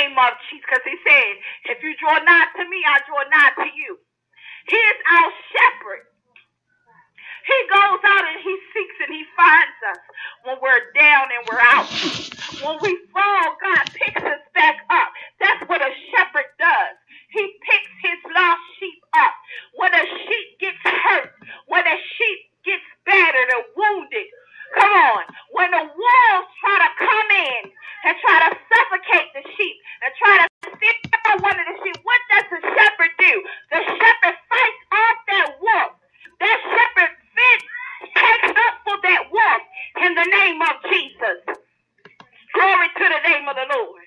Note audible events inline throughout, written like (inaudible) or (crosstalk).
name of Jesus. Because he said, if you draw nigh to me, I draw nigh to you. He is our shepherd. He goes out and he seeks and he finds us when we're down and we're out. When we fall, God picks us back up. That's what a shepherd does. He picks his lost sheep up. When a sheep gets hurt, when a sheep gets battered or wounded, come on. When a try to come in and try to suffocate the sheep and try to steal one of the sheep, what does the shepherd do? The shepherd fights off that wolf. That shepherd fence takes up for that wolf in the name of Jesus. Glory to the name of the Lord.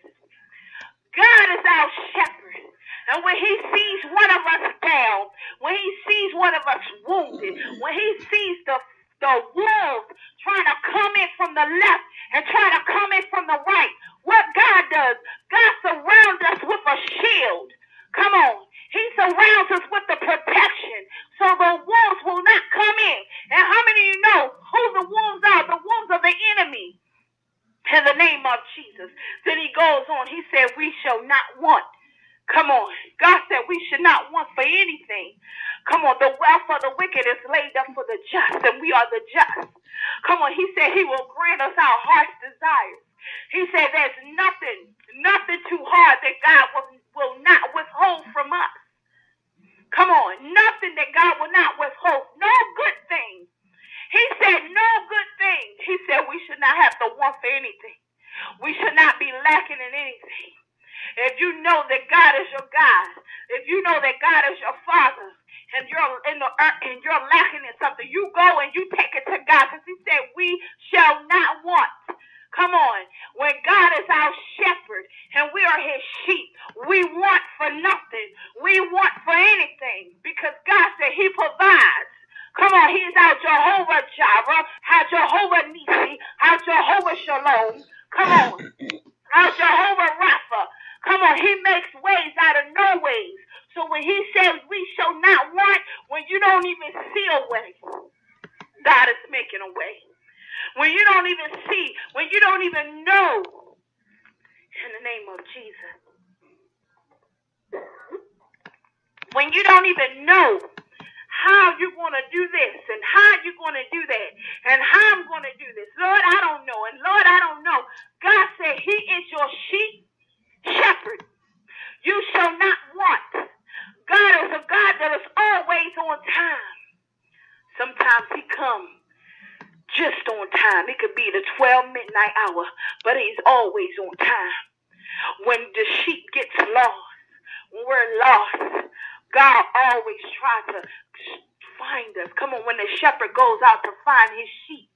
God is our shepherd. And when he sees one of us down, when he sees one of us wounded, when he sees the the wolves trying to come in from the left and try to come in from the right. What God does, God surrounds us with a shield. Come on. He surrounds us with the protection so the wolves will not come in. And how many of you know who the wolves are? The wolves of the enemy. In the name of Jesus. Then he goes on. He said, We shall not want. Come on. God said we should not want for anything. Come on. The wealth of the wicked is laid up for the just, and we are the just. Come on. He said he will grant us our heart's desires. He said there's nothing, nothing too hard that God will, will not withhold from us. Come on. Nothing that God will not withhold. No good thing. He said no good thing. He said we should not have to want for anything. We should not be lacking in anything. If you know that God is your God, if you know that God is your Father, and you're in the uh, and you're lacking in something, you go and you take it to God because He said we shall not want. Come on. When God is our shepherd and we are his sheep, we want for nothing. We want for anything because God said he provides. Come on, he's our Jehovah Jireh, our Jehovah Nisi, our Jehovah Shalom. Come on, (coughs) our Jehovah Rapha. Come on, he makes ways out of no ways. So when he says we shall not want, when you don't even see a way, God is making a way when you don't even see, when you don't even know. In the name of Jesus. When you don't even know how you're going to do this and how you're going to do that and how I'm going to do this. Lord, I don't know. And Lord, I don't know. God said he is your sheep shepherd. You shall not want. God is a God that is always on time. Sometimes he comes just on time. It could be the 12 midnight hour, but he's always on time. When the sheep gets lost, when we're lost, God always tries to find us. Come on, when the shepherd goes out to find his sheep,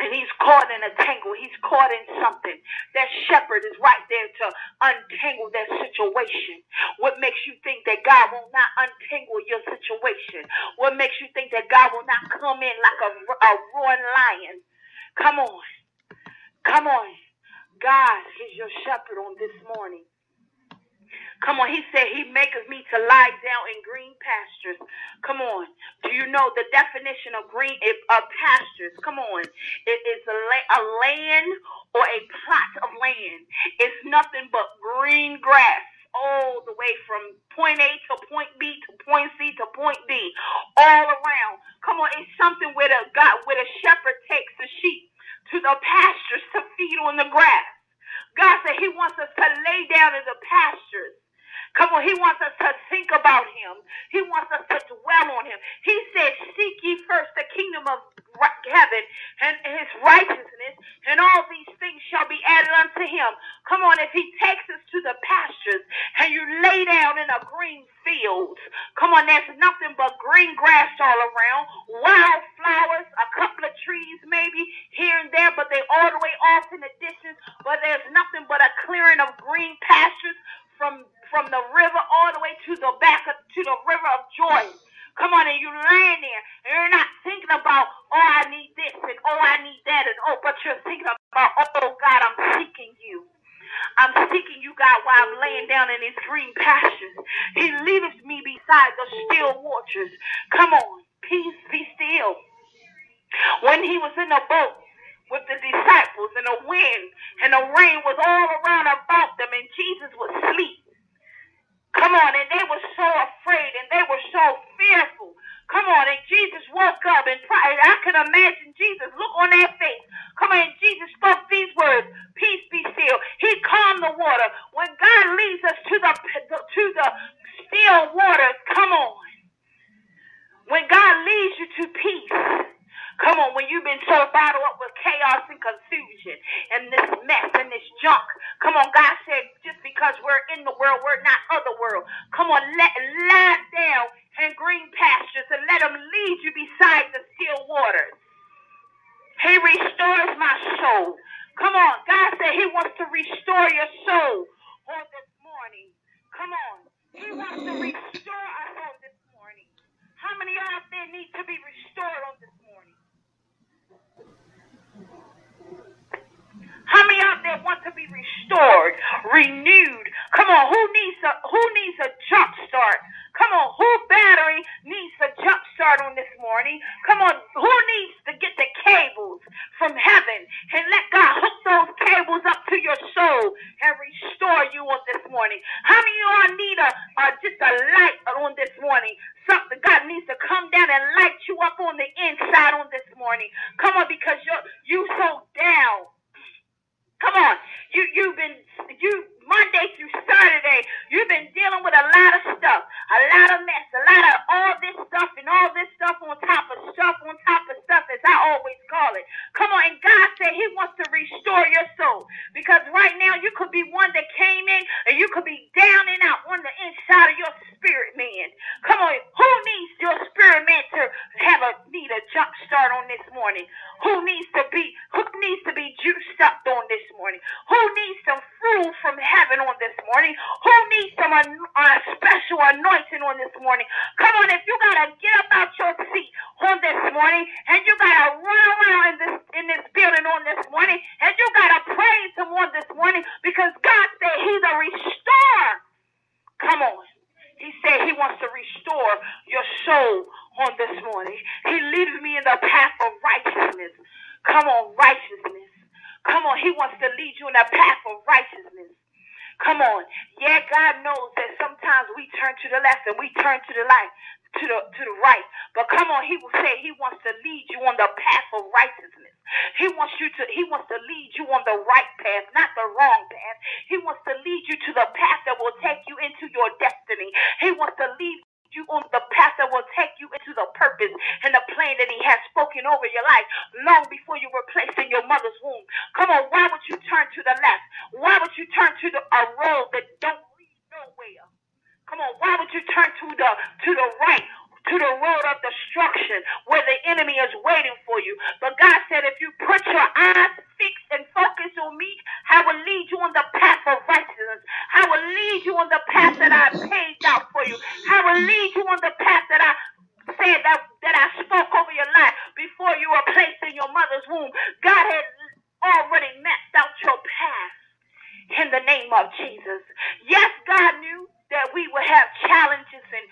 and he's caught in a tangle. He's caught in something. That shepherd is right there to untangle that situation. What makes you think that God will not untangle your situation? What makes you think that God will not come in like a, a roaring lion? Come on. Come on. God is your shepherd on this morning. Come on, he said he maketh me to lie down in green pastures. Come on. You know the definition of green of pastures? Come on. It is a, a land or a plot of land. It's nothing but green grass all the way from point A to point B to point C to point D, all around. Come on, it's something where the God, where the shepherd takes the sheep to the pastures to feed on the grass. God said He wants us to lay down in the pastures Come on, he wants us to think about him. He wants us to dwell on him. He said, Seek ye first the kingdom of heaven and his righteousness, and all these things shall be added unto him. Come on, if he takes us to the pastures and you lay down in a green field, come on, there's nothing but green grass all around, wild flowers, a couple of trees maybe here and there, but they all the way off in the distance, but there's nothing but a clearing of green pastures from from the river all the way to the back of, to the river of joy. Come on, and you land there, and you're not thinking about, oh, I need this, and oh, I need that, and oh, but you're thinking about, oh, God, I'm seeking you. I'm seeking you, God, while I'm laying down in these green pastures. He leadeth me beside the still waters. Come on, peace, be still. When he was in the boat, with the disciples and the wind and the rain was all around about them and Jesus would sleep. Come on, and they were so afraid and they were so fearful. Come on, and Jesus woke up and prayed. I can imagine Jesus look on their face. Come on, and Jesus spoke these words: "Peace be still." He calmed the water. When God leads us to the to the still waters, come on. When God leads you to peace, Come on, when you've been so bottled up with chaos and confusion and this mess and this junk. Come on, God said, just because we're in the world, we're not of the world. Come on, let lie down in green pastures and let him lead you beside the still waters. He restores my soul. Come on, God said he wants to restore your soul on this morning. Come on. He wants to restore us on this morning. How many out there need to be restored on this How many out there want to be restored, renewed? Come on, who needs a who needs a jump start? Come on, who battery needs a jump start on this morning? Come on, who needs to get the cables from heaven and let God hook those cables up to your soul and restore you on this morning? How many of y'all need a, a just a light on this morning? Something God needs to come down and light you up on the inside on this morning. Come on, because you're you so down. Come on. You you've been you Monday through Saturday, you've been dealing with a lot of stuff, a lot of mess, a lot of all this stuff and all this stuff on top of stuff on top of stuff, as I always call it. Come on, and God said He wants to restore your soul. Because right now you could be one that came in and you could be down and out on the inside of your spirit man. Come on, who needs your spirit man to have a need a jump start on this morning? Who needs to be who needs to be juiced up on this morning? Who needs some food from heaven on this morning? Who needs some uh, special anointing on this morning? Come on, if you gotta get up out your seat on this morning and you gotta run around in this in this building on this morning and you gotta praise him on this morning because God said he's a restorer. Come on. He said he wants to restore your soul on this morning. He leads me in the path of righteousness. Come on, righteousness. Come on, he wants to lead you in the path of righteousness. Come on. Yeah, God knows that sometimes we turn to the left and we turn to the right, to the to the right. But come on, he will say he wants to lead you on the path of righteousness. He wants you to he wants to lead you on the right path, not the wrong path. He wants to lead you to the path that will take you into your destiny. He wants to lead you on the path that will take you into the purpose and the plan that He has spoken over your life long before you were placed in your mother's womb. Come on, why would you turn to the left? Why would you turn to the, a road that don't lead nowhere? Come on, why would you turn to the to the right? to the road of destruction where the enemy is waiting for you. But God said, if you put your eyes fixed and focused on me, I will lead you on the path of righteousness. I will lead you on the path that I paved out for you. I will lead you on the path that I said that, that I spoke over your life before you were placed in your mother's womb. God had already mapped out your path in the name of Jesus. Yes, God knew that we would have challenges and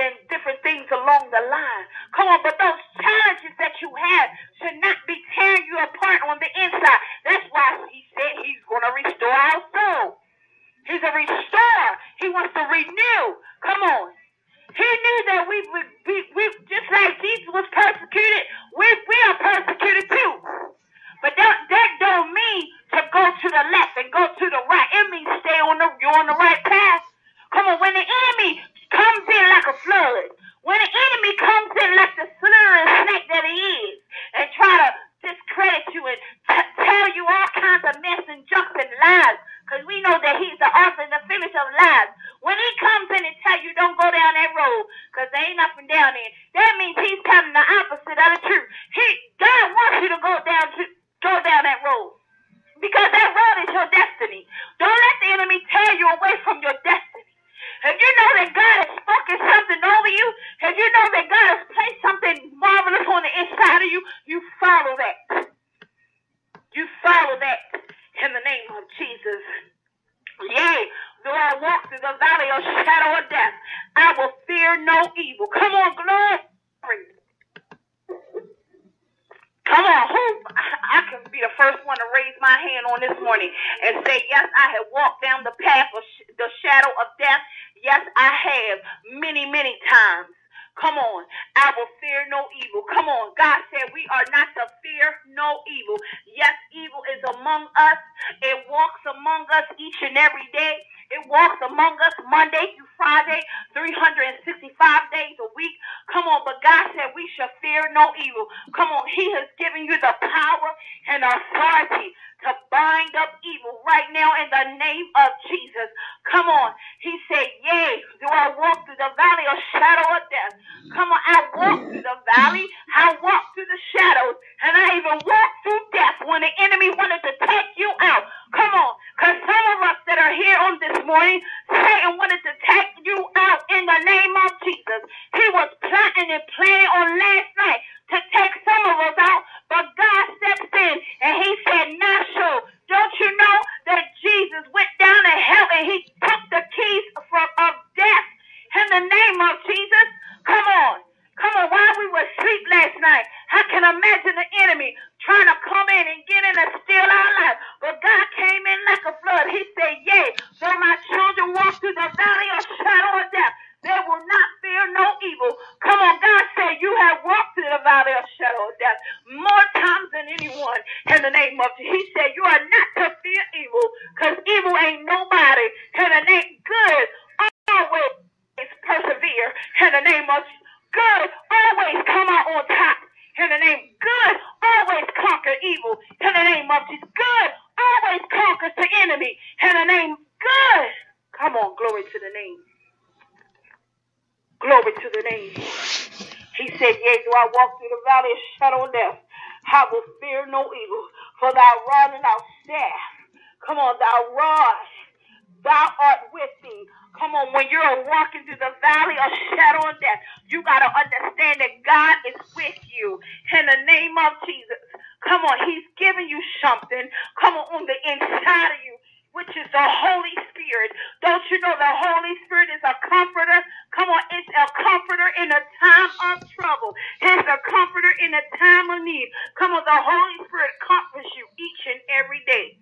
and different things along the line. Come on, but those challenges that you have should not be tearing you apart on the inside. That's why he said he's going to restore our soul. He's a restorer. He wants to renew. Come on. He knew that we would be, we, just like Jesus was persecuted, we, we are persecuted too. But that, that don't mean to go to the left and go to the right. It means stay on the, you're on the right path. Come on, when the enemy comes in like a flood, when the enemy comes in like the slurring snake that he is, and try to discredit you and t- tell you all kinds of mess and junk and lies, because we know that he's the author and the finish of lies. When he comes in and tell you don't go down that road, because there ain't nothing down there, that means he's telling the opposite of the truth. He God wants you to go down to go down that road. Because that road is your destiny. Don't let the enemy tear you away from your destiny. If you know that God has spoken something over you, if you know that God has placed something marvelous on the inside of you, you follow that. You follow that in the name of Jesus. Yea, though I walk through the valley of shadow of death, I will fear no evil. Come on, glory. Come on, who I can be the first one to raise my hand on this morning and say, Yes, I have walked down the path of sh- the shadow of death. Yes, I have many, many times. Come on. I will fear no evil. Come on. God said we are not to fear no evil. Yes, evil is among us. It walks among us each and every day. It walks among us Monday through Friday, 365 days a week. Come on, but God said we shall fear no evil. Come on, He has given you the power and authority to bind up evil right now in the name of Jesus. Come on. He said, Yea, do I walk through the valley of shadow of death? Come on, I walk through the valley, I walk through the shadows, and I even walk through death when the enemy wanted to take you out. Come on, because some of us that are here on this morning, Satan wanted to take you out in the name of Jesus. He was plotting and planning on last night to take some of us out, but God steps in and he said, Not so. Don't you know that Jesus went down to hell and he took the keys from of death in the name of Jesus? Come on. Come on, while we were asleep last night, I can imagine the enemy trying to come in and get in and steal our life. But God came in like a flood. He said, Yea, though my children walk through the valley of shadow of death, they will not fear no evil. Come on, God said you have walked through the valley of shadow of death more times than anyone in the name of Jesus. He said you are not to fear evil because evil ain't nobody in the name good. Always persevere in the name of good. Always come out on top in the name good. Always conquer evil in the name of Jesus. Good always conquers the enemy in the name good. Come on, glory to the name. Glory to the name. He said, Yea, do I walk through the valley of shadow death? I will fear no evil, for thy rod and thy staff. Come on, thy rod, thou art with me. Come on, when you're walking through the valley of shadow of death, you got to understand that God is with you. In the name of Jesus. Come on, He's giving you something. Come on, on the inside of you which is the Holy Spirit. Don't you know the Holy Spirit is a comforter? Come on, it's a comforter in a in a time of need. Come on, the Holy Spirit comforts you each and every day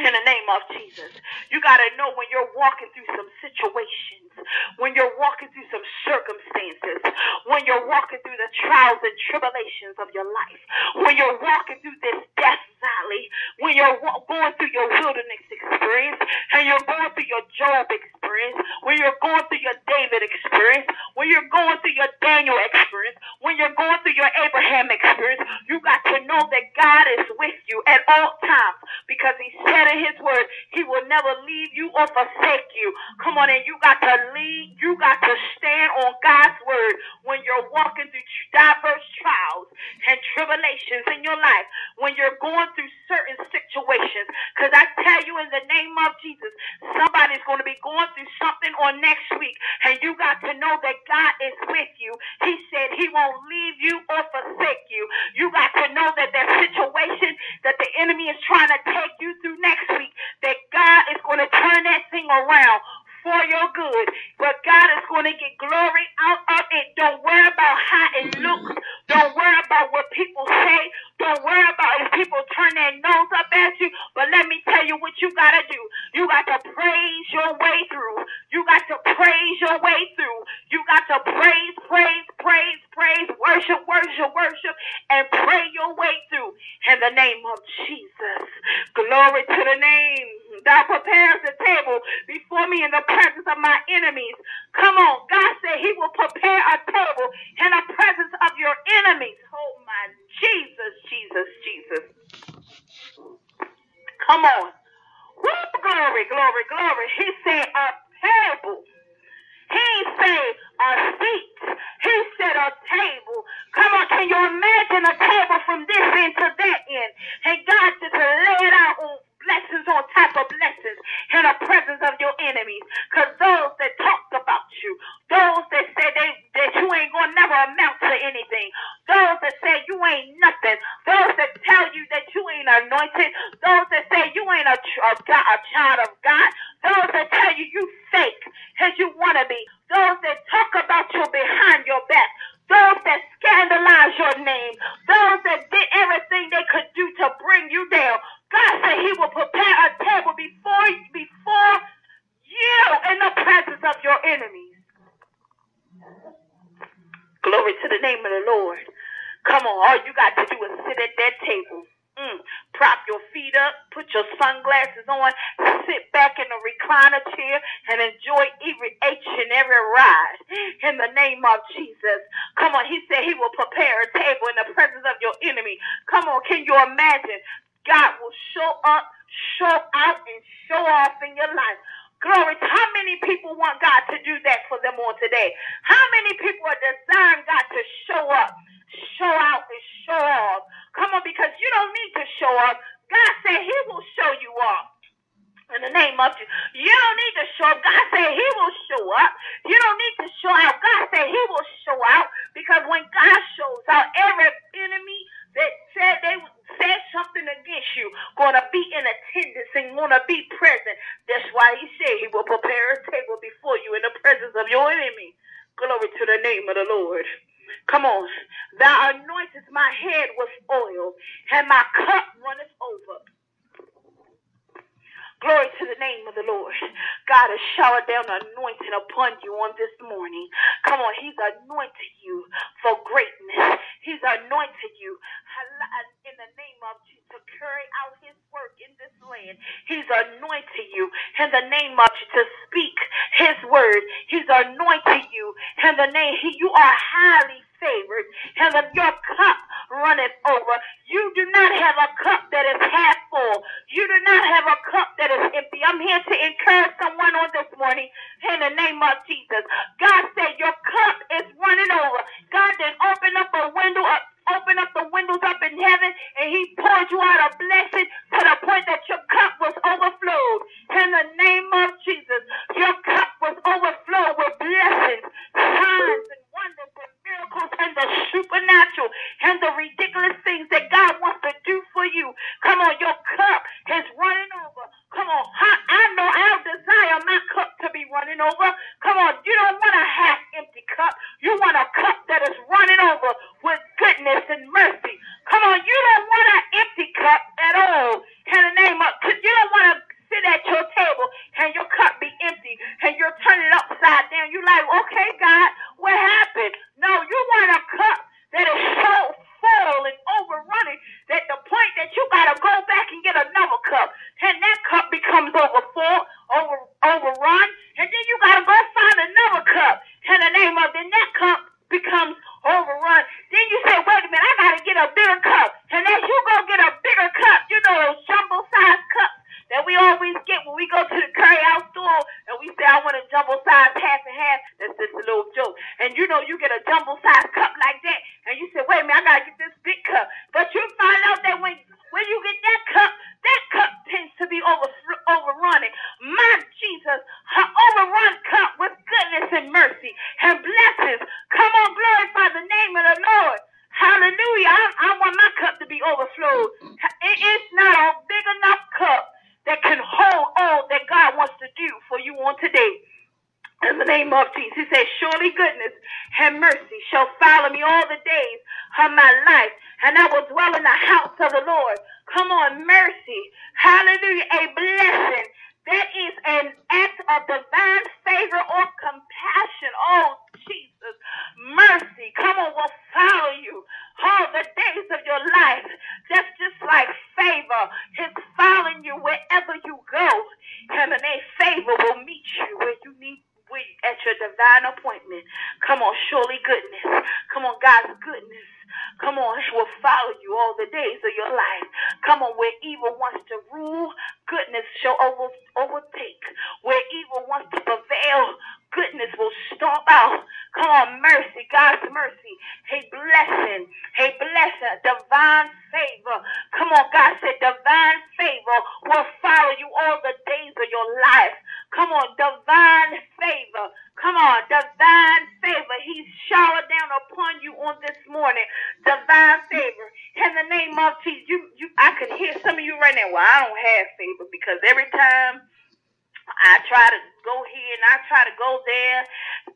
in the name of Jesus. You got to know when you're walking through some situations, when you're walking through some circumstances, when you're walking through the trials and tribulations of your life, when you're walking through this death valley, when you're going through your wilderness experience, and you're going through your Job experience, when you're going through your David experience, when you're going through your Daniel experience, when you're going through your Abraham experience, you got to know that God is with you at all times because He said said in his word, he will never leave you or forsake you. Come on, and you got to lead, you got to stand on God's word when you're walking through diverse trials and tribulations in your life, when you're going through certain situations. Because I tell you in the name of Jesus, somebody's going to be going through something on next week, and you got to know that God is with you. He said he won't leave you or forsake you. You got to know that that situation that the enemy is trying to take you through next week that God is going to turn that thing around for your good. But God is going to get glory out of it. Don't worry about how it looks. Don't worry about what people say. Don't worry about if people turn their nose up at you. But let me tell you what you got to do. You got to praise your way through. You got to praise your way through. You got to praise, praise, praise, praise, worship, worship, worship, and pray your way through in the name of Jesus. Glory to the name. Thou prepares the table before me in the presence of my enemies. Come on. God said he will prepare a table in the presence of your enemies. Oh my Jesus, Jesus, Jesus. Come on. Woo, glory, glory, glory. He said a table. He said a seat. He said a table. Come on, can you imagine a table from this end to And God just laid out on blessings on top of blessings in the presence of your enemies. Because those that talked about you, those that said they, that you ain't going to never amount to anything, those that say you ain't nothing, those that tell you that you ain't anointed, those that say you ain't a, a, God, a child of God, those that tell you you fake as you want to be, those that talk about you behind your back, those that scandalize your name, those that did everything they could do to bring bring you down. God said he will prepare a table before, before you in the presence of your enemies. Glory to the name of the Lord. Come on, all you got to do is sit at that table. Mm. Prop your feet up, put your sunglasses on, sit back in a recliner chair, and enjoy every each and every ride. In the name of Jesus. Come on, he said he will prepare a table in the presence of your enemy. Come on, can you imagine? God will show up, show out, and show off in your life. Glory. How many people want God to do that for them on today? How many people are desiring God to show up, show out, and show off? Come on, because you don't need to show up. God said He will show you off. In the name of you, You don't need to show up. God said He will show up. You don't need to show out. God said He will show out. Because when God shows out, every enemy that said they said something against you gonna be in attendance and gonna be present. That's why He said He will prepare a table before you in the presence of your enemy. Glory to the name of the Lord. Come on. Thou anointest my head with oil, and my cup runneth over. Glory to the name of the Lord. God has showered down anointing upon you on this morning. Come on, He's anointed you for greatness. He's anointed you in the name of Jesus to carry out His work in this land. He's anointed you in the name of Jesus to speak His word. He's anointed you in the name. You are highly and your cup runneth over. You do not have a cup that is half full. You do not have a cup that is empty. I'm here to encourage someone on this morning in the name of Jesus. God said your cup is running over. God then open up a window up open up the windows up in heaven and he poured you out a blessing to the point that your cup was overflowed. In the name of Jesus, your cup was overflowed with blessings, signs, and wonders and miracles and the supernatural and the ridiculous things that God wants to do for you. Come on, your cup is running over. Come on, I know I desire my cup to be running over. Come on, you don't want a half empty cup. You want a cup that is running over with goodness and mercy. Come on, you don't want an empty cup at all. In the name of, you don't want to sit at your table and your cup be empty and you're turning it upside down. You're like, okay, God, what happened? No, you want a cup that is so full and overrunning that the point that you gotta go back and get another cup. And that cup becomes over full, over overrun, and then you gotta go find another cup. In the name of then that cup becomes overrun. Then you say, wait a minute, I gotta get a bigger cup. And as you go get a bigger cup, you know those jumbo sized cups that we always get when we go to the curry out store and we say, I want a jumbo size half and a little joke. And you know, you get a jumbo size cup like that, and you say, wait a minute, I gotta get this big cup. But you find out that when when you get that cup, that cup tends to be over overrunning. My Jesus, her overrun cup with goodness and mercy and blessings. Come on, glorify the name of the Lord. Hallelujah. I, I want my cup to be overflowed. It is not a big enough cup that can hold all that God wants to do for you on today. In the name of Jesus, he says, Surely goodness and mercy shall follow me all the days of my life, and I will dwell in the house of the Lord. Come on, mercy. Hallelujah. A blessing. That is an act of divine favor or compassion. Oh, Jesus. Mercy. Come on, will follow you all the days of your life. That's just like favor. It's following you wherever you go. And a favor will meet you where you need at your divine appointment. Come on, surely goodness. Come on, God's goodness. Come on, it will follow you all the days of your life. Come on, where evil wants to rule, goodness shall over, overtake. Where evil wants to prevail, goodness will stomp out. Come on, mercy, God's mercy, a blessing, a blessing, divine favor. Come on, God said divine favor will follow you all the days of your life. Come on, divine favor. Come on, divine favor. He showered down upon you on this morning. Divine favor. In the name of Jesus, you, you, I could hear some of you right now. Well, I don't have favor because every time I try to go here and I try to go there.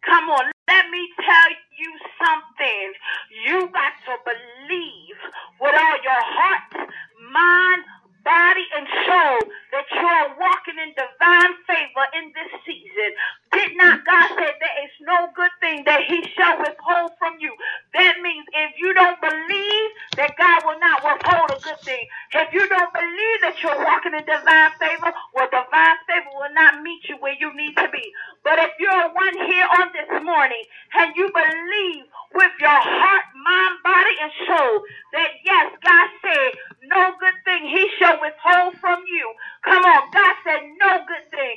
Come on, let me tell you something. You got to believe with all your heart, mind, body, and soul that you are walking in divine favor in this season. Did not God say there is no good thing that he shall withhold from you? That means if you don't believe that God will not withhold a good thing, if you don't believe that you're walking in divine favor, well, divine favor will not meet you where you need to be. But if you're one here on this morning and you believe with your heart, mind, body, and soul that yes, God said, no good thing he shall withhold from you. Come on, God said, no good thing,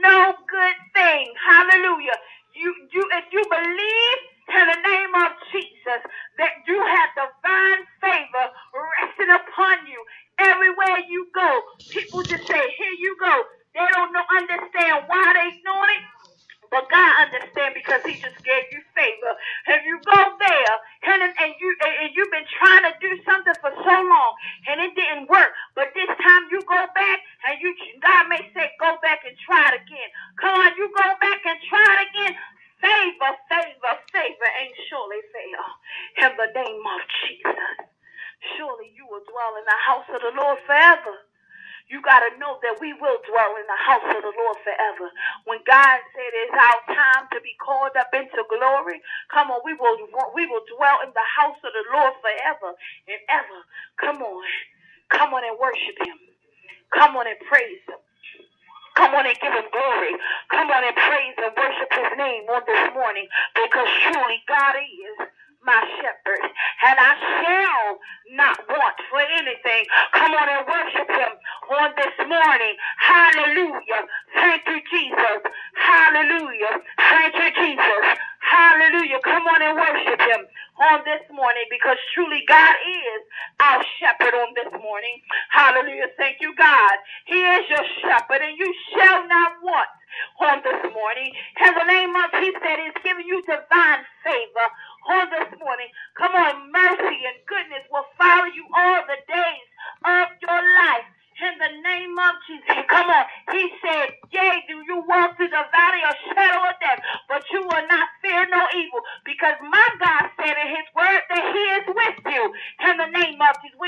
no good thing. Hallelujah. You, you, if you believe in the name of Jesus that you have divine favor resting upon you everywhere you go, people just say, here you go. They don't know, understand why they doing it but God understand because He just gave you favor. If you go there and, and you and you've been trying to do something for so long and it didn't work, but this time you go back and you God may say go back and try it again. Come on, you go back and try it again. Favor, favor, favor ain't surely fail. In the name of Jesus. Surely you will dwell in the house of the Lord forever. You got to know that we will dwell in the house of the Lord forever. When God said it's our time to be called up into glory, come on, we will we will dwell in the house of the Lord forever and ever. Come on, come on and worship Him. Come on and praise Him. Come on and give him glory. Come on and praise and worship his name on this morning because truly God is my shepherd, and I shall not want for anything. Come on and worship him on this morning. Hallelujah. Thank you, Jesus. Hallelujah. Thank you, Jesus. Hallelujah. Come on and worship him on this morning because truly God is our shepherd on this morning. Hallelujah. Thank you, God. He is your shepherd and you shall not want on this morning. In the name of He said He's giving you divine favor on this morning. Come on, mercy and goodness will follow you all the days of your life in the name of Jesus. Come on. He said, Yea, do you walk through the valley of shadow of death, but you will not fear no evil, because my God said in his word that he is with you in the name of Jesus.